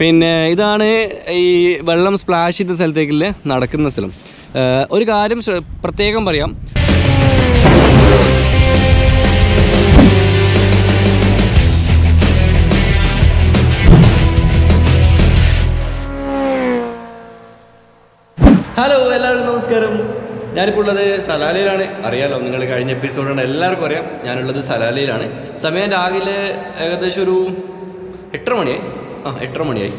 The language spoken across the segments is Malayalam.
പിന്നെ ഇതാണ് ഈ വെള്ളം സ്പ്ലാഷ് ചെയ്ത സ്ഥലത്തേക്കില്ല നടക്കുന്ന സ്ഥലം. ഒരു കാര്യം പ്രത്യേകം പറയാം. ഹലോ എല്ലാവർക്കും നമസ്കാരം. ഞാനിപ്പോൾ ഉള്ളത് സലാലയിലാണ്. അറിയാലോ നിങ്ങൾ കഴിഞ്ഞ എപ്പിസോഡാണ് എല്ലാവർക്കും അറിയാം. ഞാനുള്ളത് സലാലയിലാണ്. സമയം രാവിലെ ഏകദേശം ഒരു എട്ടര മണിയായി. ആ എട്ടര മണിയായി.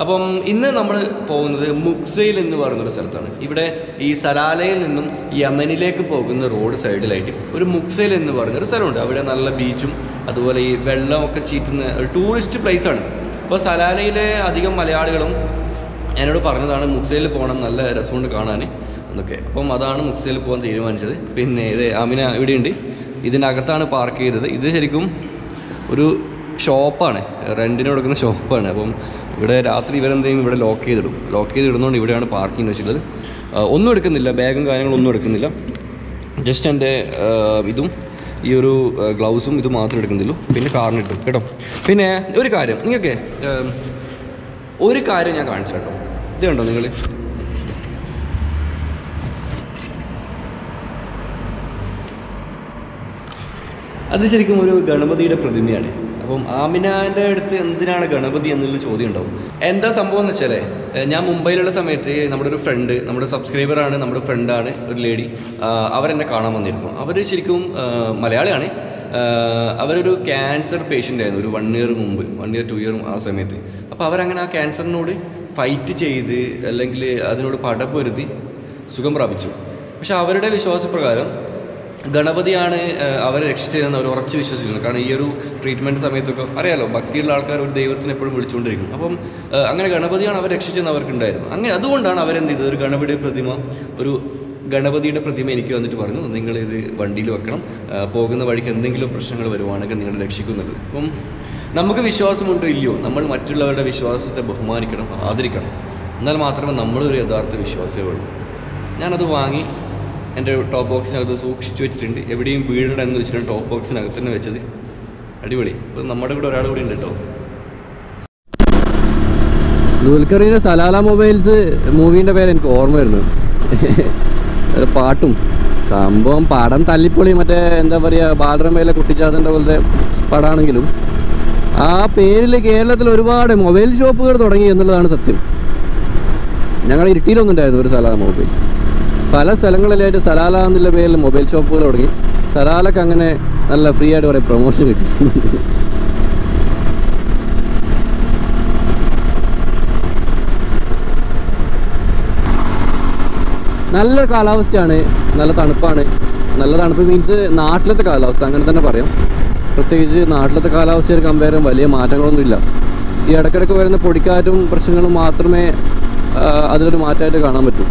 അപ്പം ഇന്ന് നമ്മൾ പോകുന്നത് മുക്സയിൽ എന്ന് പറയുന്നൊരു സ്ഥലത്താണ്. ഇവിടെ ഈ സലാലയിൽ നിന്നും യമനിലേക്ക് പോകുന്ന റോഡ് സൈഡിലായിട്ട് ഒരു മുക്സയിൽ എന്ന് പറയുന്നൊരു സ്ഥലമുണ്ട്. അവിടെ നല്ല ബീച്ചും അതുപോലെ ഈ വെള്ളമൊക്കെ ചീറ്റുന്ന ഒരു ടൂറിസ്റ്റ് പ്ലേസാണ് അപ്പോൾ സലാലയിലെ അധികം മലയാളികളും എന്നോട് പറഞ്ഞതാണ് മുക്സയിൽ പോകണം നല്ല രസമുണ്ട് കാണാൻ എന്നൊക്കെ. അപ്പം അതാണ് മുക്സയിൽ പോകാൻ തീരുമാനിച്ചത്. പിന്നെ ഇത് അമിന ഇവിടെയുണ്ട്. ഇതിനകത്താണ് പാർക്ക് ചെയ്തത്. ഇത് ശരിക്കും ഒരു ഷോപ്പാണ്. റെന്റിന് കൊടുക്കുന്ന ഷോപ്പാണ്. അപ്പം ഇവിടെ രാത്രി ഇവരെന്തെങ്കിലും ഇവിടെ ലോക്ക് ചെയ്തിടും. ലോക്ക് ചെയ്തിടുന്നതുകൊണ്ട് ഇവിടെയാണ് പാർക്കിംഗ് വെച്ചിട്ടുള്ളത്. ഒന്നും എടുക്കുന്നില്ല. ബാഗും കാര്യങ്ങളും ഒന്നും എടുക്കുന്നില്ല. ജസ്റ്റ് എന്റെ ഇതും ഈ ഒരു ഗ്ലൗസും ഇത് മാത്രമേ എടുക്കുന്നുള്ളൂ. പിന്നെ കാറിനിട്ടു. കേട്ടോ? പിന്നെ ഒരു കാര്യം. നിങ്ങൾക്ക് ഒരു കാര്യം ഞാൻ കാണിച്ചു കേട്ടോ. ഇത് കണ്ടോ നിങ്ങൾ അത് ശരിക്കും ഒരു ഗണപതിയുടെ പ്രതിമയാണ്. അപ്പം ആമിനാന്റെ അടുത്ത് എന്തിനാണ് ഗണപതി എന്നുള്ള ചോദ്യം ഉണ്ടാവും. എന്താ സംഭവം എന്ന് വെച്ചാൽ ഞാൻ മുംബൈയിലുള്ള സമയത്ത് നമ്മുടെ ഒരു ഫ്രണ്ട് നമ്മുടെ സബ്സ്ക്രൈബറാണ് നമ്മുടെ ഫ്രണ്ടാണ് ഒരു ലേഡി അവരെന്നെ കാണാൻ വന്നിരുന്നു. അവർ ശരിക്കും മലയാളിയാണ്. അവരൊരു ക്യാൻസർ പേഷ്യന്റ് ആയിരുന്നു ഒരു വൺ ഇയർ മുമ്പ് വൺ ഇയർ ടു ഇയർ ആ സമയത്ത്. അപ്പോൾ അവരങ്ങനെ ആ ക്യാൻസറിനോട് ഫൈറ്റ് ചെയ്ത് അല്ലെങ്കിൽ അതിനോട് പടപൊരുതി സുഖം പ്രാപിച്ചു. പക്ഷെ അവരുടെ വിശ്വാസപ്രകാരം ഗണപതിയാണ് അവരെ രക്ഷിച്ചതെന്ന് അവർ ഉറച്ചു വിശ്വസിക്കുന്നു. കാരണം ഈ ഒരു ട്രീറ്റ്മെന്റ് സമയത്തൊക്കെ അറിയാലോ ഭക്തിയുള്ള ആൾക്കാർ ഒരു ദൈവത്തിനെ എപ്പോഴും വിളിച്ചുകൊണ്ടിരിക്കും അപ്പം അങ്ങനെ ഗണപതിയാണ് അവർ രക്ഷിച്ചതെന്ന് അവർക്കുണ്ടായിരുന്നു. അങ്ങനെ അതുകൊണ്ടാണ് അവരെന്ത് ചെയ്തത് ഒരു ഗണപതിയുടെ പ്രതിമ ഒരു ഗണപതിയുടെ പ്രതിമ എനിക്ക് വന്നിട്ട് പറഞ്ഞു നിങ്ങൾ ഇത് വണ്ടിയിൽ വെക്കണം. പോകുന്ന വഴിക്ക് എന്തെങ്കിലും പ്രശ്നങ്ങൾ വരുവാണെങ്കിൽ നിങ്ങൾ രക്ഷിക്കുന്നത്. അപ്പം നമുക്ക് വിശ്വാസമുണ്ടോ ഇല്ലയോ? നമ്മൾ മറ്റുള്ളവരുടെ വിശ്വാസത്തെ ബഹുമാനിക്കണം ആദരിക്കണം. എന്നാൽ മാത്രമേ നമ്മളൊരു യഥാർത്ഥ വിശ്വാസമേ ഉള്ളൂ. ഞാനത് വാങ്ങി എന്റെ ടോപ്പ് ബോക്സിനകത്ത് സൂക്ഷിച്ചു വെച്ചിട്ടുണ്ട്. എവിടെയും വീഴണ്ട എന്ന് വെച്ചിട്ടാണ് ടോപ്പ് ബോക്സിനകത്ത് തന്നെ വെച്ചത്. അടിപൊളി. അപ്പോൾ നമ്മുടെ കൂടെ ഒരാൾ കൂടി ഉണ്ട് കേട്ടോ ദുൽഖറിന്റെ സലാല മൊബൈൽസ് മൂവീന്റെ പേര് എനിക്ക് ഓർമ്മ വരുന്നു. പാട്ടും. സംഭവം പടം തല്ലിപ്പൊളി. മറ്റേ എന്താ പറയുക ബാലരമയിലെ കുട്ടിച്ചാത്തന്റെ പോലത്തെ പടമാണെങ്കിലും ആ പേരിൽ കേരളത്തിൽ ഒരുപാട് മൊബൈൽ ഷോപ്പുകൾ തുടങ്ങി എന്നുള്ളതാണ് സത്യം. ഞങ്ങളുടെ ഇരുട്ടിയിലൊന്നും ഉണ്ടായിരുന്നു ഒരു സലാല മൊബൈൽസ്. പല സ്ഥലങ്ങളിലായിട്ട് സലാല എന്നുള്ള പേരിൽ മൊബൈൽ ഷോപ്പുകൾ തുടങ്ങി. സലാലക്ക് അങ്ങനെ നല്ല ഫ്രീ ആയിട്ട് കുറേ പ്രൊമോഷൻ കിട്ടി നല്ല കാലാവസ്ഥയാണ്. നല്ല തണുപ്പാണ്. നല്ല തണുപ്പ് മീൻസ് നാട്ടിലത്തെ കാലാവസ്ഥ അങ്ങനെ തന്നെ പറയാം. പ്രത്യേകിച്ച് നാട്ടിലത്തെ കാലാവസ്ഥയിൽ കമ്പയർ വലിയ മാറ്റങ്ങളൊന്നുമില്ല. ഈ ഇടയ്ക്കിടയ്ക്ക് വരുന്ന പൊടിക്കാറ്റും പ്രശ്നങ്ങളും മാത്രമേ അതിലൊരു മാറ്റമായിട്ട് കാണാൻ പറ്റൂ.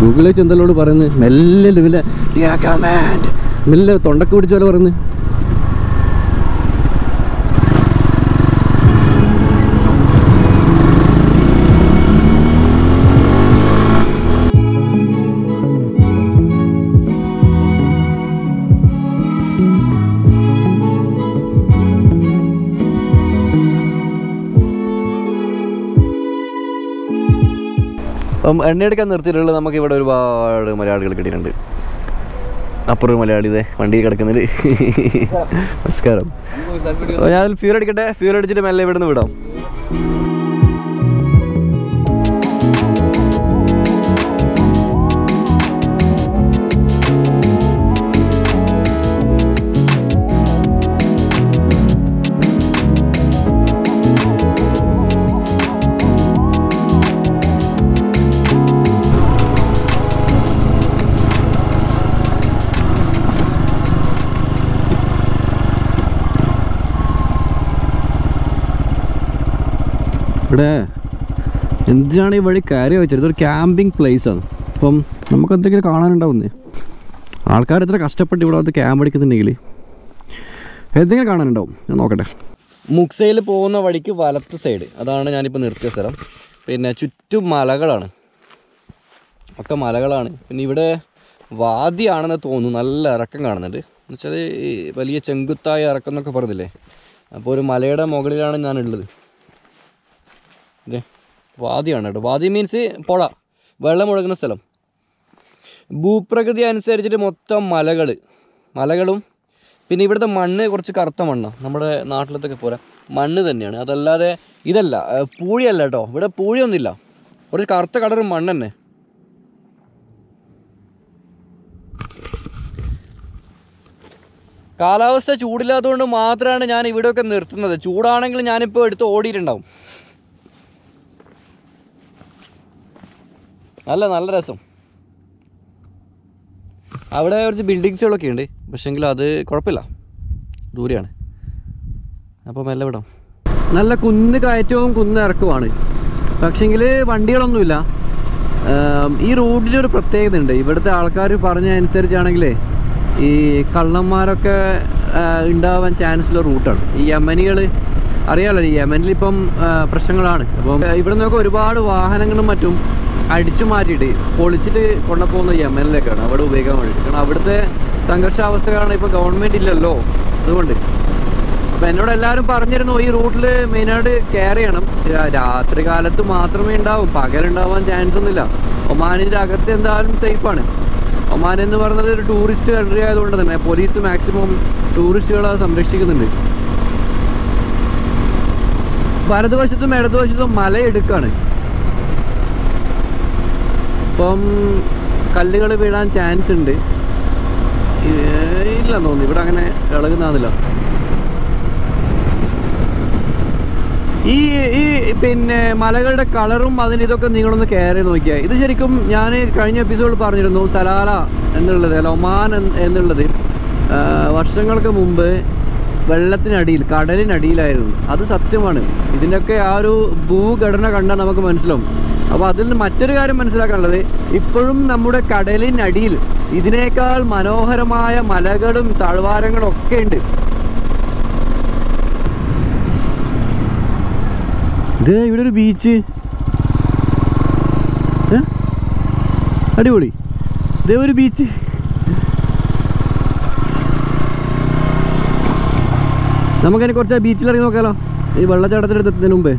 ഗൂഗിളിൽ ചെന്തലോട് പറയുന്നത് മെല്ലെ മെല്ലെ "Dear command", മെല്ലെ തൊണ്ടക്ക് പിടിച്ച പോലെ പറയുന്നത്. അപ്പം എണ്ണയെടുക്കാൻ നിർത്തിയിട്ടുള്ളത് നമുക്ക് ഇവിടെ ഒരുപാട് മലയാളികൾ കിട്ടിയിട്ടുണ്ട്. അപ്പുറം മലയാളി ഇതേ വണ്ടി കിടക്കുന്നത് നമസ്കാരം. ഞാൻ ഫ്യൂർ അടിക്കട്ടെ? ഫ്യൂർ അടിച്ചിട്ട് മെല്ലെ ഇവിടെ നിന്ന് വിടാം. എന്തിനാണ് ഈ വഴി കയറി വെച്ചത്. ഇതൊരു ക്യാമ്പിംഗ് പ്ലേസ് ആണ്. അപ്പം നമുക്ക് എന്തെങ്കിലും കാണാനുണ്ടാവുന്നേ? ആൾക്കാർ എത്ര കഷ്ടപ്പെട്ട് ഇവിടെ വന്ന് ക്യാമ്പ് അടിക്കുന്നുണ്ടെങ്കിൽ എന്തെങ്കിലും കാണാനുണ്ടാവും? ഞാൻ നോക്കട്ടെ. മുക്സയിൽ പോകുന്ന വഴിക്ക് വലത്ത് സൈഡ് അതാണ് ഞാനിപ്പോൾ നിർത്തിയ സ്ഥലം. പിന്നെ ചുറ്റും മലകളാണ്. ഒക്കെ മലകളാണ്. പിന്നെ ഇവിടെ വാദിയാണെന്ന് തോന്നുന്നു. നല്ല ഇറക്കം കാണുന്നുണ്ട്. എന്നുവെച്ചാൽ വലിയ ചെങ്കുത്തായ ഇറക്കം എന്നൊക്കെ പറഞ്ഞില്ലേ? അപ്പോൾ ഒരു മലയുടെ മുകളിലാണ് ഞാനുള്ളത്. വാദിയാണ് കേട്ടോ വാദി മീൻസ് പുഴ വെള്ളം ഒഴുകുന്ന സ്ഥലം. ഭൂപ്രകൃതി അനുസരിച്ചിട്ട് മൊത്തം മലകൾ മലകളും പിന്നെ ഇവിടുത്തെ മണ്ണ് കുറച്ച് കറുത്ത മണ്ണാണ് നമ്മുടെ നാട്ടിലത്തൊക്കെ പോലെ മണ്ണ് തന്നെയാണ്. അതല്ലാതെ ഇതല്ല പൂഴിയല്ല കേട്ടോ. ഇവിടെ പൂഴിയൊന്നുമില്ല. കുറച്ച് കറുത്ത കളർ മണ്ണ് തന്നെ. കാലാവസ്ഥ ചൂടില്ലാത്തതുകൊണ്ട് മാത്രമാണ് ഞാൻ ഇവിടെയൊക്കെ നിർത്തുന്നത്. ചൂടാണെങ്കിൽ ഞാനിപ്പോൾ എടുത്ത് ഓടിയിട്ടുണ്ടാവും. നല്ല നല്ല രസം. അവിടെ കുറച്ച് ബിൽഡിങ്സുകളൊക്കെ ഉണ്ട്. പക്ഷെങ്കിൽ അത് കുഴപ്പമില്ല. ദൂരെയാണ്. അപ്പോൾ മെല്ലെ വിടാം. നല്ല കുന്ന് കയറ്റവും കുന്ന് ഇറക്കുമാണ് പക്ഷെങ്കിൽ വണ്ടികളൊന്നുമില്ല. ഈ റോഡിന് ഒരു പ്രത്യേകത ഉണ്ട് ഇവിടുത്തെ ആൾക്കാർ പറഞ്ഞ അനുസരിച്ചാണെങ്കിലേ ഈ കള്ളന്മാരൊക്കെ ഉണ്ടാവാൻ ചാൻസ് ഉള്ള റൂട്ടാണ് ഈ യമനികൾ അറിയാമല്ലോ ഇപ്പം പ്രശ്നങ്ങളാണ്. അപ്പം ഇവിടെ നിന്നൊക്കെ ഒരുപാട് വാഹനങ്ങളും മറ്റും അടിച്ചു മാറ്റിയിട്ട് പൊളിച്ചിട്ട് കൊണ്ടുപോകുന്ന യമനിലേക്കാണ് അവിടെ ഉപയോഗിക്കാൻ വേണ്ടിയിട്ട്. കാരണം അവിടുത്തെ സംഘർഷാവസ്ഥ കാരണം ഇപ്പോൾ ഗവൺമെന്റ് ഇല്ലല്ലോ. അതുകൊണ്ട് അപ്പോൾ എന്നോട് എല്ലാവരും പറഞ്ഞിരുന്നു ഈ റൂട്ടിൽ മെയിനായിട്ട് കെയർ ചെയ്യണം. രാത്രി കാലത്ത് മാത്രമേ ഉണ്ടാവും. പകലുണ്ടാവാൻ ചാൻസ് ഒന്നുമില്ല. ഒമാനിന്റെ അകത്ത് എന്തായാലും സേഫാണ് ഒമാൻ എന്ന് പറയുന്നത് ഒരു ടൂറിസ്റ്റ് കൺട്രി ആയതുകൊണ്ട് തന്നെ പോലീസ് മാക്സിമം ടൂറിസ്റ്റുകളെ സംരക്ഷിക്കുന്നുണ്ട്. വലതുവശത്തും ഇടതുവശത്തും മലയെടുക്കാണ്. ഇപ്പം കല്ലുകൾ വീഴാൻ ചാൻസ് ഉണ്ട്. ഇല്ല തോന്നുന്നു. ഇവിടെ അങ്ങനെ ഇളകുന്നതാണല്ലോ. ഈ ഈ പിന്നെ മലകളുടെ കളറും അതിന് ഇതൊക്കെ നിങ്ങളൊന്ന് കയറി നോക്കിയാൽ ഇത് ശരിക്കും ഞാൻ കഴിഞ്ഞ എപ്പിസോഡിൽ പറഞ്ഞിരുന്നു സലാല എന്നുള്ളത് അല്ല ഒമാൻ എന്നുള്ളത് വർഷങ്ങൾക്ക് മുമ്പ് വെള്ളത്തിനടിയിൽ കടലിനടിയിലായിരുന്നു. അത് സത്യമാണ്. ഇതിന്റെയൊക്കെ ആ ഒരു ഭൂഘടന കണ്ടാൽ നമുക്ക് മനസ്സിലാവും. അപ്പോൾ അതിൽ നിന്ന് മറ്റൊരു കാര്യം മനസ്സിലാക്കാനുള്ളത് ഇപ്പോഴും നമ്മുടെ കടലിനടിയിൽ ഇതിനേക്കാൾ മനോഹരമായ മലകളും താഴ്വാരങ്ങളും ഒക്കെ ഉണ്ട്. ഇത് ഇവിടെ ഒരു ബീച്ച്? അടിപൊളി. ഇതേ ഒരു ബീച്ച്. നമുക്കതിനെ കുറച്ച് ബീച്ചിൽ ഇറങ്ങി നോക്കാലോ. ഈ വെള്ളച്ചാട്ടത്തിന്റെ എത്തുന്നതിന് മുമ്പേ.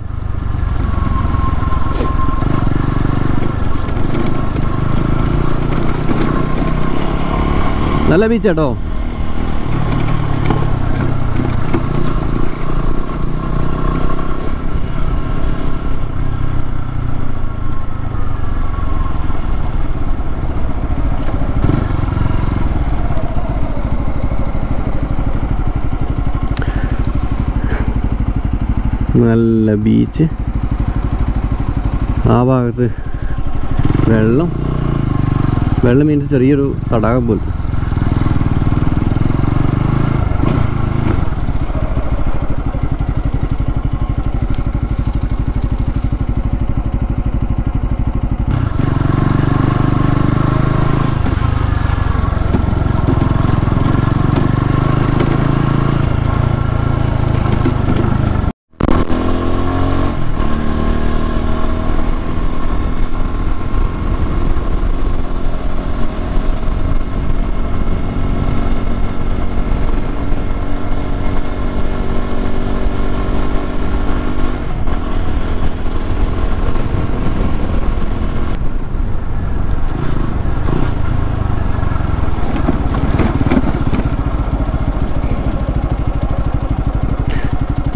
നല്ല ബീച്ചാട്ടോ നല്ല ബീച്ച് ആ ഭാഗത്ത് വെള്ളം. വെള്ളം മീൻസ് ചെറിയൊരു തടാകം പോലും.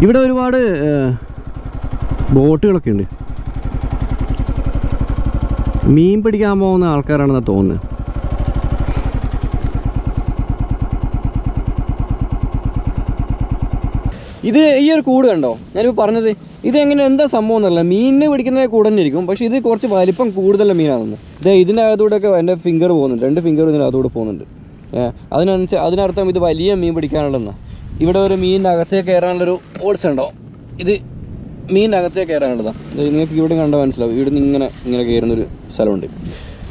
ഇവിടെ ഒരുപാട് ബോട്ടുകളൊക്കെ ഉണ്ട് മീൻ പിടിക്കാൻ പോകുന്ന ആൾക്കാരാണെന്ന് തോന്നുന്നത് ഇത് ഈ ഒരു കൂട് കണ്ടോ? ഞാനിപ്പോൾ പറഞ്ഞത് ഇത് എങ്ങനെ എന്താ സംഭവം എന്നല്ല മീനിനെ പിടിക്കുന്ന കൂടെ തന്നെ ഇരിക്കും. പക്ഷേ ഇത് കുറച്ച് വലിപ്പം കൂടുതലുള്ള മീനാണെന്ന്. ഇതേ ഇതിന്റെ അകത്തൂടെയൊക്കെ എന്റെ ഫിംഗർ പോകുന്നുണ്ട്. രണ്ട് ഫിംഗർ ഇതിന്റെ അകത്തൂടെ പോകുന്നുണ്ട് അതിനനുസരിച്ച് അതിനർത്ഥം ഇത് വലിയ മീൻ പിടിക്കാനുള്ളതെന്നാണ് ഇവിടെ ഒരു മീനിന്റെ അകത്തേക്ക് കയറാനുള്ളൊരു ഹോൾസ് ഉണ്ടോ? ഇത് മീനിന്റെ അകത്തേക്ക് കയറാനുള്ളതാണ് നിങ്ങൾക്ക് ഇവിടെ കണ്ടാൽ മനസ്സിലാവും. ഇവിടെ നിന്ന് ഇങ്ങനെ ഇങ്ങനെ കയറുന്നൊരു സ്ഥലമുണ്ട്.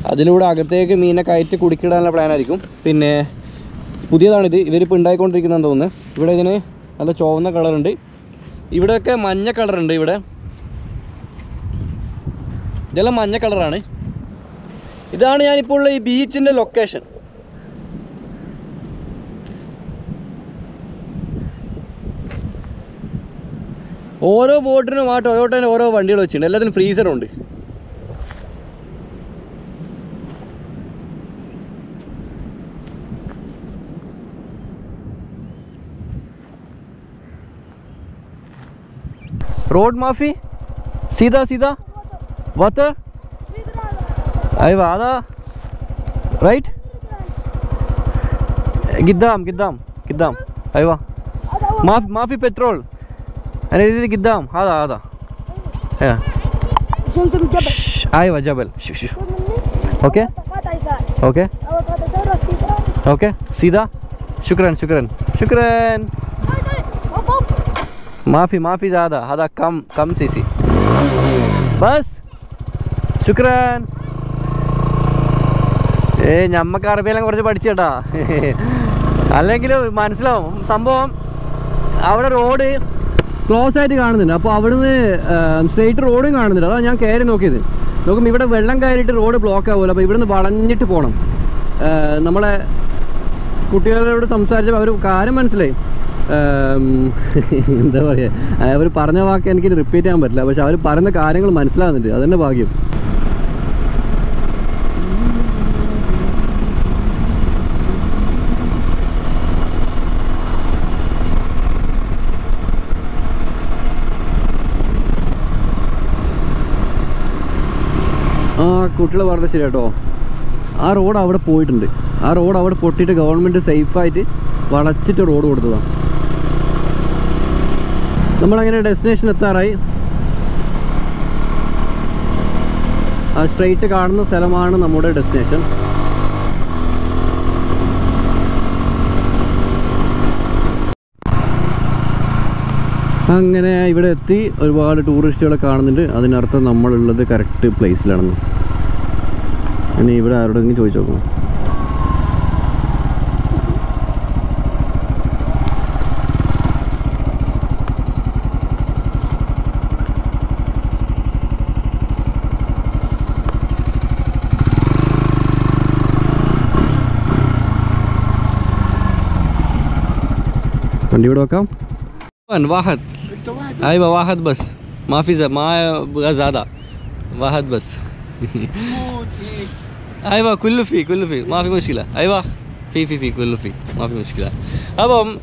അതിലൂടെ അകത്തേക്ക് മീനെ കയറ്റി കുടിക്കിടാനുള്ള പ്ലാനായിരിക്കും. പിന്നെ പുതിയതാണിത്. ഇവരിപ്പോൾ ഉണ്ടായിക്കൊണ്ടിരിക്കുന്നതെന്ന് തോന്നുന്നു. ഇവിടെ ഇതിന് നല്ല ചുവന്ന കളറുണ്ട്. ഇവിടെയൊക്കെ മഞ്ഞ കളറുണ്ട് ഇവിടെ. ഇതെല്ലാം മഞ്ഞ കളറാണ്. ഇതാണ് ഞാനിപ്പോൾ ഉള്ള ഈ ബീച്ചിന്റെ ലൊക്കേഷൻ. ഓരോ ബോട്ടിനും ആ ടൊയോട്ടേന് ഓരോ വണ്ടികൾ വെച്ചിട്ടുണ്ട് എല്ലാത്തിനും ഫ്രീസറുണ്ട് रोड माफी सीधा सीधा वातर अरे वादा राइट गिद्दाम गिद्दाम गिद्दाम अरे वाह माफी माफी पेट्रोल انا اريد قدام هذا هذا ايوه شمس الجبل شش، ايوه جبل شوف شوف خذ مني اوكي قاطع يسار اوكي او قاطع يسار والسيدرا اوكي سيدا شكرا شكرا شكرا هوب هوب ما في ما في زيادة هذا كم كم سي سي بس شكرا ഏ ഞമ്മക്ക് അറബിയെല്ലാം കുറച്ച് പഠിച്ചേട്ടാ അല്ലെങ്കിൽ മനസ്സിലാവും സംഭവം അവിടെ റോഡ് ക്ലോസ് ആയിട്ട് കാണുന്നുണ്ട്. അപ്പോൾ അവിടുന്ന് സ്ട്രെയിറ്റ് റോഡും കാണുന്നുണ്ട്. അതാണ് ഞാൻ കയറി നോക്കിയത്. നോക്കുമ്പോൾ ഇവിടെ വെള്ളം കയറിയിട്ട് റോഡ് ബ്ലോക്ക് ആവുമല്ലോ. അപ്പോൾ ഇവിടുന്ന് വളഞ്ഞിട്ട് പോകണം നമ്മളെ കുട്ടികളോട് സംസാരിച്ചപ്പോൾ അവർ കാര്യം മനസ്സിലായി. എന്താ പറയുക അവർ പറഞ്ഞ വാക്ക് എനിക്ക് റിപ്പീറ്റ് ചെയ്യാൻ പറ്റില്ല. പക്ഷെ അവർ പറയുന്ന കാര്യങ്ങൾ മനസ്സിലാകുന്നുണ്ട് അതെന്നെ ഭാഗ്യം. കുട്ടികൾ പറഞ്ഞത് ശരി കേട്ടോ. ആ റോഡ് അവിടെ പോയിട്ടുണ്ട്. ആ റോഡ് അവിടെ പൊട്ടിയിട്ട് ഗവൺമെന്റ് സേഫായിട്ട് വളച്ചിട്ട് റോഡ് കൊടുത്തതാണ് നമ്മളങ്ങനെ ഡെസ്റ്റിനേഷൻ എത്താറായി. ആ സ്ട്രെയിറ്റ് കാണുന്ന സ്ഥലമാണ് നമ്മുടെ ഡെസ്റ്റിനേഷൻ അങ്ങനെ ഇവിടെ എത്തി. ഒരുപാട് ടൂറിസ്റ്റുകളെ കാണുന്നുണ്ട്. അതിനർത്ഥം നമ്മളുള്ളത് കറക്റ്റ് പ്ലേസിലാണെന്ന് ഇനി ഇവിടെ ആരോടെങ്കിലും ചോദിച്ചു നോക്കണം വണ്ടി ഇവിടെ വെക്കാം واحد ايوه واحد بس ما في ز... ما بغى زيادة واحد بس അയവാ കുല്ലുഫി കുല്ലുഫി മാഫി മുഷ്കില. അയവാ ഫീ ഫീ ഫീ കുല്ലുഫി മാഫി മുഷ്കില. അപ്പം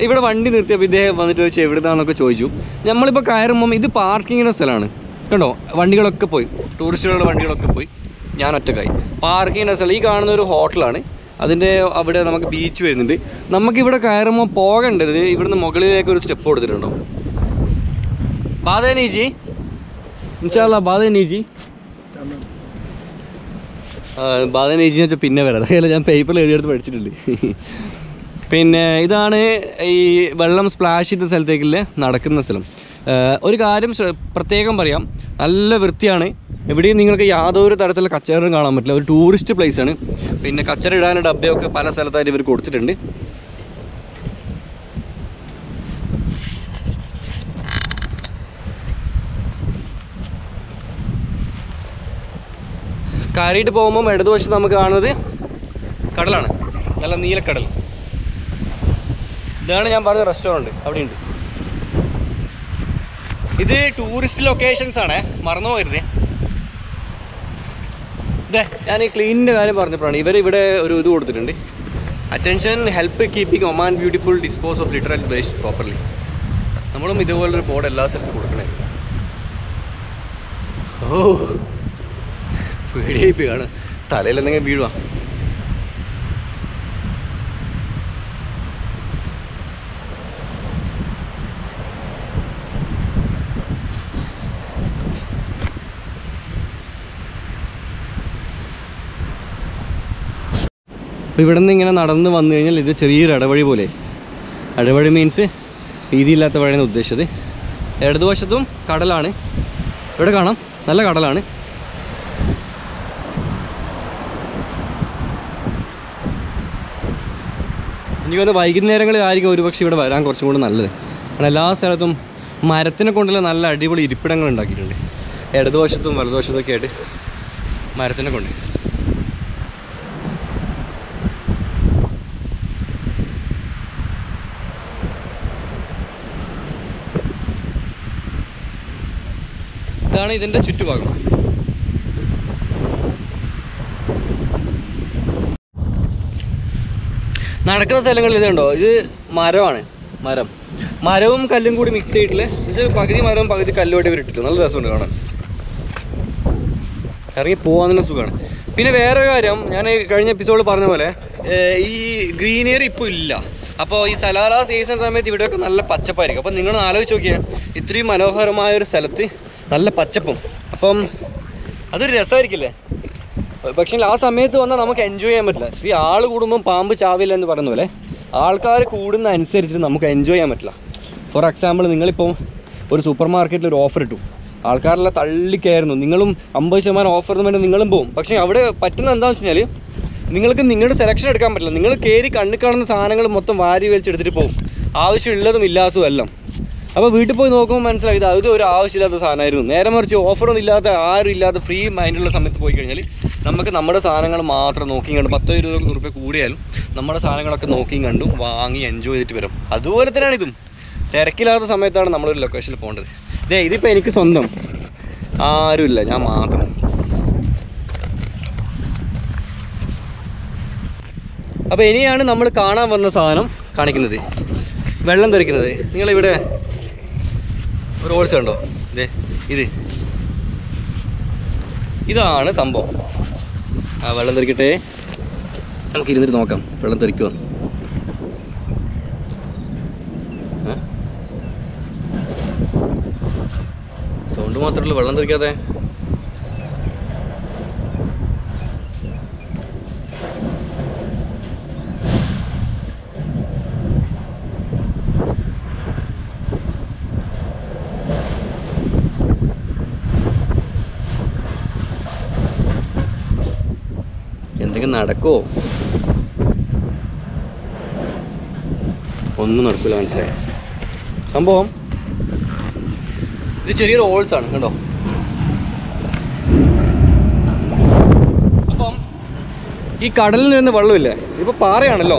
ഇവിടെ വണ്ടി നിർത്തിയപ്പോൾ ഇദ്ദേഹം വന്നിട്ട് ചോദിച്ചു എവിടുന്നാന്നൊക്കെ ചോദിച്ചു. നമ്മളിപ്പോൾ കയറുമ്പം ഇത് പാർക്കിങ്ങിന്റെ സ്ഥലമാണ്. കണ്ടോ? വണ്ടികളൊക്കെ പോയി. ടൂറിസ്റ്റുകളുടെ വണ്ടികളൊക്കെ പോയി. ഞാൻ ഒറ്റക്കായി. പാർക്കിങ്ങിന്റെ സ്ഥലം. ഈ കാണുന്ന ഒരു ഹോട്ടലാണ്. അതിന്റെ അവിടെ നമുക്ക് ബീച്ച് വരുന്നുണ്ട്. നമുക്കിവിടെ കയറുമ്പോൾ പോകേണ്ടത് ഇവിടുന്ന് മുകളിലേക്ക് ഒരു സ്റ്റെപ്പ് കൊടുത്തിട്ടുണ്ടോ? ബാധ നീജി ഇൻഷാല്ല ബാധ നീജി ബാധ നീജി എന്ന് വെച്ചാൽ പിന്നെ വരാം. അതായത് ഞാൻ പേപ്പറിൽ എഴുതിയെടുത്ത് പഠിച്ചിട്ടുണ്ട്. പിന്നെ ഇതാണ് ഈ വെള്ളം സ്പ്ലാഷ് ചെയ്യുന്ന സ്ഥലത്തേക്കിൽ നടക്കുന്ന സ്ഥലം. ഒരു കാര്യം പ്രത്യേകം പറയാം. നല്ല വൃത്തിയാണ്. എവിടെയും നിങ്ങൾക്ക് യാതൊരു തരത്തിലുള്ള കച്ചവടം കാണാൻ പറ്റില്ല. ഒരു ടൂറിസ്റ്റ് പ്ലേസ് ആണ്. പിന്നെ കച്ചറ ഇടാനുള്ള ഡബ്ബയൊക്കെ പല സ്ഥലത്തായിട്ട് ഇവർ കൊടുത്തിട്ടുണ്ട്. കയറിയിട്ട് പോകുമ്പോൾ ഇടതുവശത്ത് നമുക്ക് കാണുന്നത് കടലാണ്. നല്ല നീലക്കടൽ ഇതാണ് ഞാൻ പറഞ്ഞ റെസ്റ്റോറന്റ് അവിടെയുണ്ട്. ഇത് ടൂറിസ്റ്റ് ലൊക്കേഷൻസ് ആണ്. മറന്നു പോയിരുന്നേ ഇതേ ഞാൻ ഈ ക്ലീനിന്റെ കാര്യം പറഞ്ഞപ്പോഴാണ് ഇവർ ഇവിടെ ഒരു ഇത് കൊടുത്തിട്ടുണ്ട്. Attention help keeping Oman beautiful dispose of literal waste properly നമ്മളും ഇതുപോലൊരു ബോർഡ് എല്ലാ സ്ഥലത്തും കൊടുക്കണേ. ഓ പേടിയായി പോയി കാണാൻ തലയിൽ എന്തെങ്കിലും വീഴുവാ. ഇവിടെ നിന്ന് ഇങ്ങനെ നടന്ന് വന്നു കഴിഞ്ഞാൽ ഇത് ചെറിയൊരു ഇടവഴി പോലെ. ഇടവഴി മീൻസ് വീതിയില്ലാത്ത വഴിയാണ് ഉദ്ദേശിച്ചത്. ഇടതുവശത്തും കടലാണ്. ഇവിടെ കാണാം. നല്ല കടലാണ്. എനിക്ക് വൈകുന്നേരങ്ങളിലായിരിക്കും ഒരുപക്ഷെ ഇവിടെ വരാൻ കുറച്ചും കൂടെ നല്ലത്. കാരണം എല്ലാ സ്ഥലത്തും മരത്തിനെ കൊണ്ടുള്ള നല്ല അടിപൊളി ഇരിപ്പിടങ്ങൾ ഉണ്ടാക്കിയിട്ടുണ്ട്. ഇടതുവശത്തും വലതുവശത്തും ഒക്കെ ആയിട്ട് മരത്തിനെ കൊണ്ട്. ഇതാണ് ഇതിന്റെ ചുറ്റുഭാഗം. നടക്കുന്ന സ്ഥലങ്ങളിൽ ഇതുണ്ടോ ഇത് മരമാണ് മരം. മരവും കല്ലും കൂടി മിക്സ് ചെയ്തിട്ടില്ല? ഇത് പകുതി മരവും പകുതി കല്ലുമായിട്ട് ഇവരിട്ടിട്ട് നല്ല രസമുണ്ട് കാണാൻ. ഇറങ്ങി പോകാൻ തന്നെ സുഖമാണ്. പിന്നെ വേറെ കാര്യം ഞാൻ കഴിഞ്ഞ എപ്പിസോഡിൽ പറഞ്ഞ പോലെ ഈ ഗ്രീനറി ഇപ്പോൾ ഇല്ല. അപ്പോൾ ഈ സലാല സീസൺ സമയത്ത് ഇവിടെയൊക്കെ നല്ല പച്ചപ്പായിരിക്കും. അപ്പോൾ നിങ്ങൾ ആലോചിച്ച് നോക്കിയാൽ ഇത്രയും മനോഹരമായ ഒരു സ്ഥലത്ത് നല്ല പച്ചപ്പും. അപ്പം അതൊരു രസമായിരിക്കില്ലേ? പക്ഷേ ആ സമയത്ത് വന്നാൽ നമുക്ക് എൻജോയ് ചെയ്യാൻ പറ്റില്ല. ശ്രീ ആൾ കൂടുമ്പോൾ പാമ്പ് ചാവില്ല എന്ന് പറയുന്ന പോലെ ആൾക്കാർ കൂടുന്ന അനുസരിച്ചിട്ട് നമുക്ക് എൻജോയ് ചെയ്യാൻ പറ്റില്ല. ഫോർ എക്സാമ്പിൾ നിങ്ങളിപ്പോൾ ഒരു സൂപ്പർ മാർക്കറ്റിൽ ഒരു ഓഫർ ഇട്ടു. ആൾക്കാരെല്ലാം തള്ളിക്കയായിരുന്നു നിങ്ങളും അമ്പത് ശതമാനം ഓഫർ എന്ന് വേണ്ടി നിങ്ങളും പോകും പക്ഷേ അവിടെ പറ്റുന്ന എന്താണെന്ന് വെച്ച് കഴിഞ്ഞാൽ നിങ്ങൾക്ക് നിങ്ങളുടെ സെലക്ഷൻ എടുക്കാൻ പറ്റില്ല. നിങ്ങൾ കയറി കണ്ണിൽ കാണുന്ന സാധനങ്ങൾ മൊത്തം വാരി വലിച്ചെടുത്തിട്ട് പോകും ആവശ്യമുള്ളതും ഇല്ലാത്തതും എല്ലാം. അപ്പോൾ വീട്ടിൽ പോയി നോക്കുമ്പോൾ മനസ്സിലായി ഇത് അത് ഒരു ആവശ്യമില്ലാത്ത സാധനമായിരുന്നു. നേരെ മറിച്ച് ഓഫറൊന്നും ഇല്ലാത്ത ആരും ഇല്ലാത്ത ഫ്രീ മൈൻഡുള്ള സമയത്ത് പോയി കഴിഞ്ഞാൽ നമുക്ക് നമ്മുടെ സാധനങ്ങൾ മാത്രം നോക്കിയും കണ്ടു. പത്തോ ഇരുപതോ റുപ്യ കൂടിയാലും നമ്മുടെ സാധനങ്ങളൊക്കെ നോക്കിയും കണ്ടു വാങ്ങി എൻജോയ് ചെയ്തിട്ട് വരും. അതുപോലെ തന്നെയാണ് ഇതും. തിരക്കില്ലാത്ത സമയത്താണ് നമ്മളൊരു ലൊക്കേഷനിൽ പോകേണ്ടത്. ഇതേ ഇതിപ്പോൾ എനിക്ക് സ്വന്തം. ആരുമില്ല ഞാൻ മാത്രം. അപ്പോൾ ഇനിയാണ് നമ്മൾ കാണാൻ വന്ന സാധനം കാണിക്കുന്നത്. വെള്ളം തെറിക്കുന്നത് നിങ്ങളിവിടെ ഒരു ഓൾസ് ഉണ്ടോ ഇതേ ഇത്. ഇതാണ് സംഭവം. ആ വെള്ളം തെറിക്കട്ടെ. നമുക്ക് ഇരുന്നിട്ട് നോക്കാം. വെള്ളം തെറിക്കുമോ? സൗണ്ട് മാത്രമല്ല വെള്ളം തെറിക്കാതെ എന്തെങ്കിലും നടക്കുമോ ഒന്നും നടക്കില്ല മനസ്സിലായി? സംഭവം ഇത് ചെറിയൊരു ഓൾസ് ആണ് കണ്ടോ? അപ്പം ഈ കടലിൽ നിന്ന് വെള്ളമില്ലേ? ഇപ്പൊ പാറയാണല്ലോ?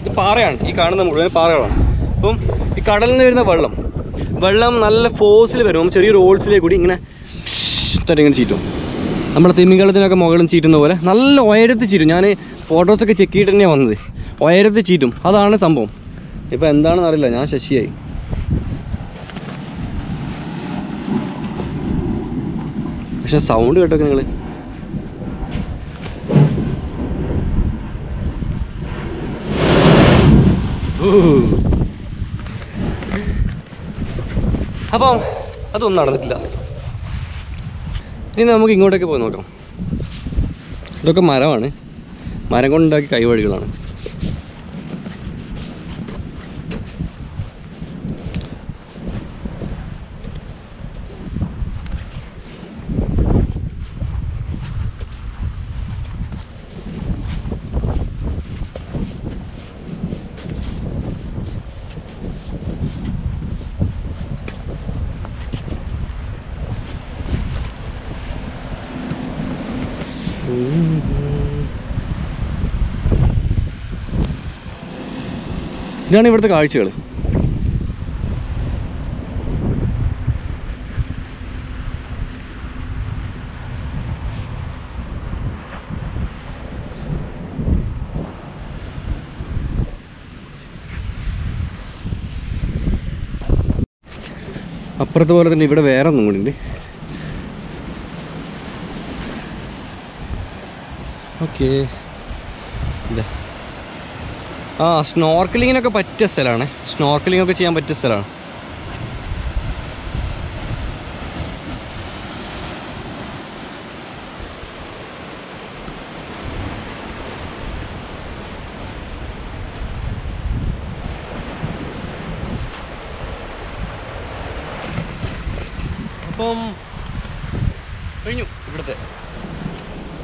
ഇത് പാറയാണ്. ഈ കാണുന്ന മുഴുവൻ പാറകളാണ്. അപ്പം ഈ കടലിൽ നിന്ന് വരുന്ന വെള്ളം വെള്ളം നല്ല ഫോഴ്സിൽ വരും. ചെറിയൊരു ഓൾസിലേക്കൂടി കൂടി ഇങ്ങനെ തന്നെ ഇങ്ങനെ ചീറ്റും. നമ്മുടെ തിമിംഗലത്തിനൊക്കെ മുകളിൽ ചീറ്റുന്ന പോലെ നല്ല ഉയരത്ത് ചീറ്റും. ഞാൻ ഫോട്ടോസൊക്കെ ചെക്ക് ചെയ്തിട്ട് തന്നെയാണ് വന്നത്. ഉയരത്ത് ചീറ്റും. അതാണ് സംഭവം. ഇപ്പം എന്താണെന്ന് അറിയില്ല. ഞാൻ ശശിയായി. പക്ഷെ സൗണ്ട് കേട്ടോ നിങ്ങൾ അപ്പം അതൊന്നും നടന്നിട്ടില്ല. ഇനി നമുക്ക് ഇങ്ങോട്ടേക്ക് പോയി നോക്കാം. ഇതൊക്കെ മരമാണ്. മരം കൊണ്ടുണ്ടാക്കിയ കൈവഴികളാണ്. ഇതാണ് ഇവിടുത്തെ കാഴ്ചകൾ അപ്പുറത്തെ പോലെ തന്നെ ഇവിടെ വേറെ ഒന്നും കൂടി ഉണ്ട് ഓക്കേ. ആ സ്നോർക്കലിങ്ങിനൊക്കെ പറ്റിയ സ്ഥലമാണ്. സ്നോർക്കലിംഗ് ഒക്കെ ചെയ്യാൻ പറ്റിയ സ്ഥലമാണ് അപ്പം കഴിഞ്ഞു ഇവിടുത്തെ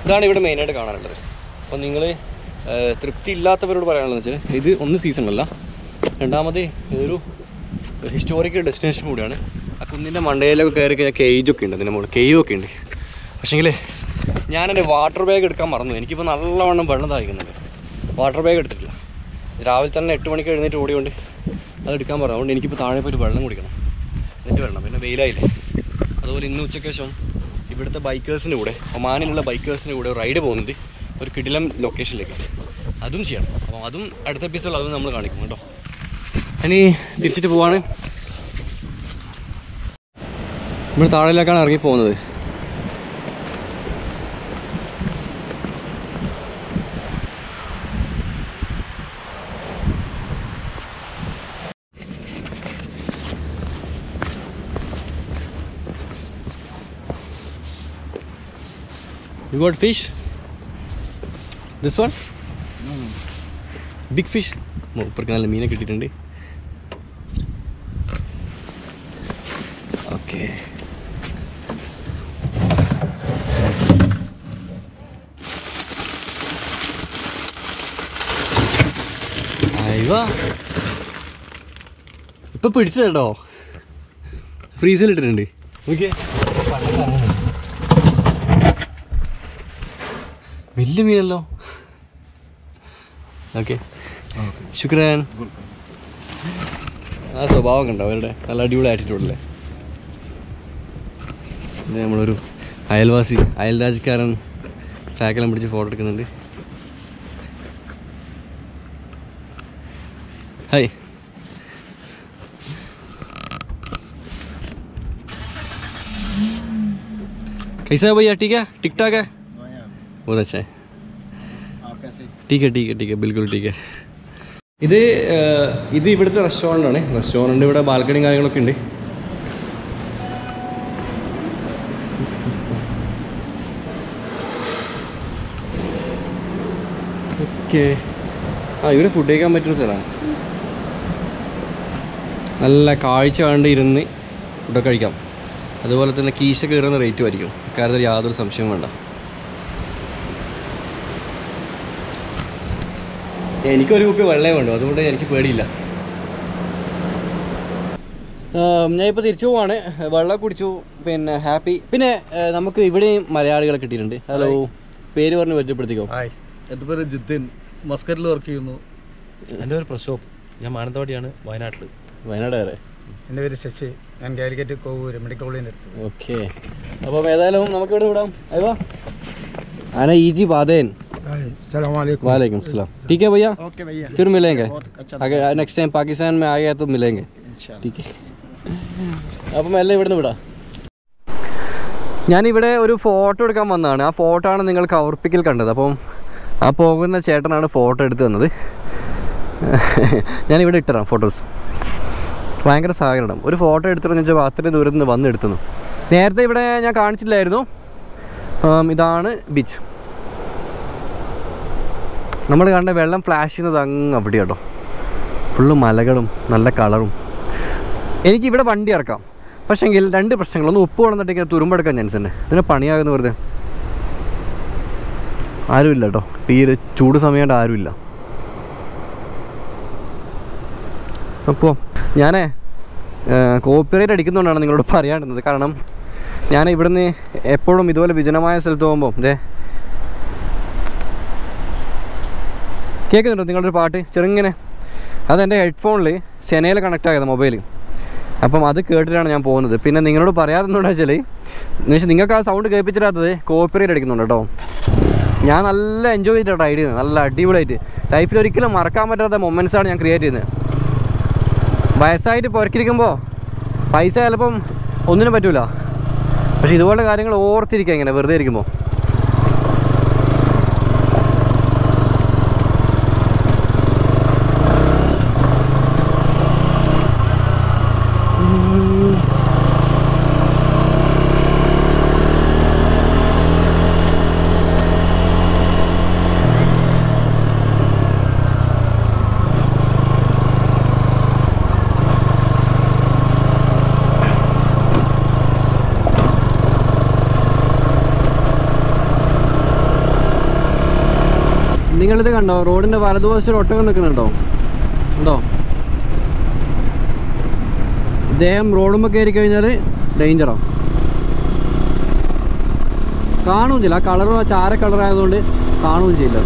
ഇതാണ് ഇവിടെ മെയിനായിട്ട് കാണാനുള്ളത്. അപ്പോൾ നിങ്ങൾ തൃപ്തി ഇല്ലാത്തവരോട് പറയാനുള്ളത് വെച്ചാൽ ഇത് ഒന്ന് സീസണല്ല രണ്ടാമത് ഇതൊരു ഹിസ്റ്റോറിക്കൽ ഡെസ്റ്റിനേഷൻ കൂടിയാണ്. ആ കുന്നിന്റെ മണ്ടയിലൊക്കെ കയറി കഴിഞ്ഞാൽ കേജൊക്കെ ഉണ്ട് അതിന്റെ മുകളിൽ. കേവ് ഒക്കെ ഉണ്ട്. പക്ഷേങ്കിൽ ഞാനെന്റെ വാട്ടർ ബാഗ് എടുക്കാൻ മറന്നു. എനിക്കിപ്പോൾ നല്ലവണ്ണം വെള്ളം താഴ്ക്കുന്നുണ്ട് വാട്ടർ ബാഗ് എടുത്തിട്ടില്ല. രാവിലെ തന്നെ എട്ട് മണിക്ക് എഴുന്നേറ്റ് ഓടിയോണ്ട് അത് എടുക്കാൻ പറഞ്ഞു. അതുകൊണ്ട് എനിക്കിപ്പോൾ താഴെ പോയിട്ട് വെള്ളം കുടിക്കണം. എന്നിട്ട് വെള്ളം. പിന്നെ വെയിലായില്ലേ? അതുപോലെ ഇന്ന് ഉച്ചയ്ക്ക് ശേഷം ഇവിടുത്തെ ബൈക്കേഴ്സിന്റെ കൂടെ ഒമാനിലുള്ള ബൈക്കേഴ്സിന്റെ കൂടെ റൈഡ് പോകുന്നത് ഒരു കിടിലം ലൊക്കേഷനിലേക്ക് അതും ചെയ്യണം. അപ്പോൾ അതും അടുത്ത എപ്പിസോഡിൽ അതും നമ്മൾ കാണിക്കും കേട്ടോ. ഇനി തിരിച്ചിട്ട് പോവാണ്. ഇവിടെ താഴേലേക്കാണ് ഇറങ്ങി പോകുന്നത്. You got fish? This one? Big fish മൂപ്പർക്ക് നല്ല മീനെ കിട്ടിയിട്ടുണ്ട്. ഓക്കെ അയ്യോ. ഇപ്പൊ പിടിച്ചത് ഇട്ടിട്ടുണ്ട്. ഓക്കെ വലിയ മീനല്ലോ ഓക്കെ ശുക്രാൻ ആ സ്വഭാവം കണ്ടോ അവരുടെ നല്ല അടിപൊളി ആറ്റിറ്റ്യൂഡല്ലേ ഇത് നമ്മളൊരു അയൽവാസി അയൽരാജ്യക്കാരൻ ട്രാക്കെല്ലാം പിടിച്ച് ഫോട്ടോ എടുക്കുന്നുണ്ട് ഹായ് कैसा है भैया ठीक है ठीक ठाक है बहुत अच्छा है ടീക്ക് ടീക്ക് ടീക്ക്. ബിൽക്കുൽ ടീക്ക്. ഇത് ഇത് ഇവിടുത്തെ റെസ്റ്റോറന്റാണ്. റെസ്റ്റോറന്റ് ഇവിടെ ബാൽക്കണിയും കാര്യങ്ങളൊക്കെ ഉണ്ട്. ഓക്കെ. ആ ഇവിടെ ഫുഡ് കഴിക്കാൻ പറ്റുന്ന സ്ഥലമാണ്. നല്ല കാഴ്ച കണ്ട് ഇരുന്ന് ഫുഡൊക്കെ കഴിക്കാം. അതുപോലെ തന്നെ കീശ കയറുന്ന റേറ്റും ആയിരിക്കും. ഇക്കാര്യത്തിൽ യാതൊരു സംശയവും വേണ്ട. എനിക്കൊരു കുപ്പി വെള്ളമേ വേണ്ടു. അതുകൊണ്ട് എനിക്ക് പേടിയില്ല. ഞാൻ ഇപ്പോൾ തിരിച്ചു പോവാണ്. വെള്ളം കുടിച്ചു. പിന്നെ ഹാപ്പി. പിന്നെ നമുക്ക് ഇവിടെയും മലയാളികളെ കിട്ടിയിട്ടുണ്ട്. ഹലോ. പേര് പറഞ്ഞ് പരിചയപ്പെടുത്തിക്കോ. ഹായ്. എന്റെ പേര് ജിത്തിൻ. മസ്കറ്റിൽ വർക്ക് ചെയ്യുന്നു. എന്റെ പേര് പ്രശോപ് ഞാൻ മാനന്തവാടിയാണ് വയനാട്ടിൽ വയനാട് വരെ എന്റെ പേര് ശശി. ഞാൻ കാലിക്കറ്റ് കോവൂര് മെഡിക്കൽ കോളേജിന്റെ അടുത്ത്. ഓക്കെ. അപ്പം ഏതായാലും നമുക്ക് ഇവിടെ വിടാം. അയ്യോ. ആന ഈജി ബാദേൻ സലാമലൈക്കും वालेकुम सलाम ठीक है भैया ഓക്കെ ഭയ്യ फिर मिलेंगे अगर नेक्स्ट टाइम पाकिस्तान में आ गया तो मिलेंगे ठीक है അപ്പം എല്ലാം ഇവിടുന്ന് വിടാം ഞാനിവിടെ ഒരു ഫോട്ടോ എടുക്കാൻ വന്നതാണ് ആ ഫോട്ടോ ആണ് നിങ്ങൾ കവർപ്പിക്കൽ കണ്ടത് അപ്പം ആ പോകുന്ന ചേട്ടനാണ് ഫോട്ടോ എടുത്ത് തന്നത് ഞാനിവിടെ ഇട്ടറാം ഫോട്ടോസ് ഭയങ്കര സഹകരണം ഒരു ഫോട്ടോ എടുത്തിട്ട് വെച്ചാൽ അത്രയും ദൂരത്ത് നിന്ന് വന്ന് എടുത്തുന്നു നേരത്തെ ഇവിടെ ഞാൻ കാണിച്ചില്ലായിരുന്നു ആം, ഇതാണ് ബീച്ച് നമ്മൾ കണ്ട വെള്ളം ഫ്ലാഷ് ചെയ്യുന്നത് അങ്ങ് അവിടെ കേട്ടോ. ഫുള്ള് മലകളും നല്ല കളറും എനിക്ക് ഇവിടെ വണ്ടി ഇറക്കാം. പക്ഷേങ്കിൽ രണ്ട് പ്രശ്നങ്ങൾ. ഒന്ന് ഉപ്പ് വളർന്നിട്ടെങ്കിൽ തുരുമ്പെടുക്കാൻ ചാൻസ് തന്നെ ഇതിന് പണിയാകുന്ന വെറുതെ. ആരുമില്ല കേട്ടോ. ഈ ഒരു ചൂട് സമയമായിട്ട് ആരുമില്ല. അപ്പോൾ ഞാനേ കോപ്പിറൈറ്റ് അടിക്കുന്നതുകൊണ്ടാണ് നിങ്ങളോട് പറയാണ്ടുന്നത് കാരണം ഞാൻ ഇവിടുന്ന് എപ്പോഴും ഇതുപോലെ വിജനമായ സ്ഥലത്ത് പോകുമ്പോൾ ഇതേ കേൾക്കുന്നുണ്ടോ നിങ്ങളൊരു പാട്ട്? ചെറുങ്ങനെ. അത് അതെന്റെ ഹെഡ്ഫോണിൽ സെനയിൽ കണക്ട് ആയത് മൊബൈൽ അപ്പം അത് കേട്ടിട്ടാണ് ഞാൻ പോകുന്നത്. പിന്നെ നിങ്ങളോട് പറയാതെന്നുണ്ടെന്ന് വെച്ചാൽ എന്നുവെച്ചാൽ നിങ്ങൾക്ക് ആ സൗണ്ട് കേൾപ്പിച്ചിടാത്തത് കോപ്പറേറ്റ് അടിക്കുന്നുണ്ട് കേട്ടോ. ഞാൻ നല്ല എൻജോയ് ചെയ്തിട്ടാണ് റൈഡ് ചെയ്യുന്നത്. നല്ല അടിപൊളിയായിട്ട്. ലൈഫിൽ ഒരിക്കലും മറക്കാൻ പറ്റാത്ത മൊമെന്റ്സാണ് ഞാൻ ക്രിയേറ്റ് ചെയ്യുന്നത്. വയസ്സായിട്ട് പുറക്കിരിക്കുമ്പോൾ പൈസ ചിലപ്പം ഒന്നിനും പറ്റൂല. പക്ഷേ ഇതുപോലെ കാര്യങ്ങൾ ഓർത്തിരിക്കുക ഇങ്ങനെ വെറുതെ ഇരിക്കുമ്പോൾ നിങ്ങളിത് കണ്ടോ? റോഡിന്റെ വലതുവശത്ത് ഒട്ടകം നിൽക്കുന്നുണ്ടോ? ഉണ്ടോ? ഇദ്ദേഹം റോഡുമ്പോൾ കയറി കഴിഞ്ഞാൽ ഡേഞ്ചറാണ് കാണുകയും ആ കളറും ആ ചാര കളർ ആയതുകൊണ്ട് കാണുകയും ചെയ്യില്ല.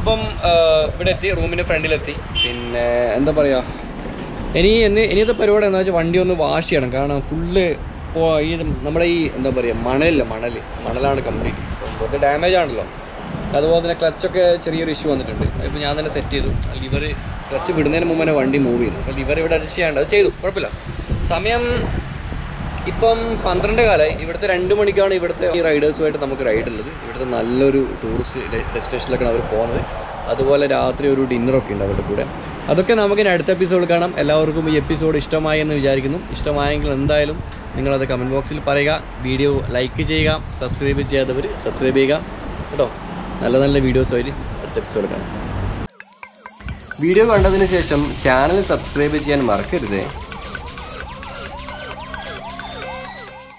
അപ്പം ഇവിടെ എത്തി റൂമിന്റെ ഫ്രണ്ടിലെത്തി. പിന്നെ എന്താ പറയുക ഇനി എന്ന് ഇനിയത്തെ പരിപാടി എന്താ വെച്ചാൽ വണ്ടി ഒന്ന് വാഷ് ചെയ്യണം. കാരണം ഫുള്ള് ഈ നമ്മുടെ ഈ എന്താ പറയുക മണലില്ല മണൽ മണലാണ് കംപ്ലീറ്റ് വെറുതെ ഡാമേജ് ആണല്ലോ. അതുപോലെ തന്നെ ക്ലച്ചൊക്കെ ചെറിയൊരു ഇഷ്യൂ വന്നിട്ടുണ്ട്. അതിപ്പോൾ ഞാൻ തന്നെ സെറ്റ് ചെയ്തു. ലിവർ ക്ലച്ച് വിടുന്നതിന് മുമ്പ് തന്നെ വണ്ടി മൂവ് ചെയ്യുന്നു. അപ്പോൾ ലിവർ ഇവിടെ അഡ്ജസ്റ്റ് ചെയ്യാണ്ട് അത് ചെയ്തു. കുഴപ്പമില്ല. സമയം ഇപ്പം പന്ത്രണ്ട് കാലമായി ഇവിടുത്തെ രണ്ട് മണിക്കാണ് ഇവിടുത്തെ ഈ റൈഡേഴ്സുമായിട്ട് നമുക്ക് റൈഡ് ഉള്ളത്. ഇവിടുത്തെ നല്ലൊരു ടൂറിസ്റ്റ് ഡെസ്റ്റിനേഷനിലൊക്കെയാണ് അവർ പോകുന്നത്. അതുപോലെ രാത്രി ഒരു ഡിന്നറൊക്കെ ഉണ്ട് അവരുടെ കൂടെ. അതൊക്കെ നമുക്കിനി അടുത്ത എപ്പിസോഡ് കാണാം. എല്ലാവർക്കും ഈ എപ്പിസോഡ് ഇഷ്ടമായി എന്ന് വിചാരിക്കുന്നു. ഇഷ്ടമായെങ്കിൽ എന്തായാലും നിങ്ങളത് കമന്റ് ബോക്സിൽ പറയുക. വീഡിയോ ലൈക്ക് ചെയ്യുക. സബ്സ്ക്രൈബ് ചെയ്യാത്തവർ സബ്സ്ക്രൈബ് ചെയ്യുക. കേട്ടോ? നല്ല നല്ല വീഡിയോസ് ആയിട്ട് അടുത്ത എപ്പിസോഡ് കാണാം. വീഡിയോ കണ്ടതിന് ശേഷം ചാനൽ സബ്സ്ക്രൈബ് ചെയ്യാൻ മറക്കരുതേ.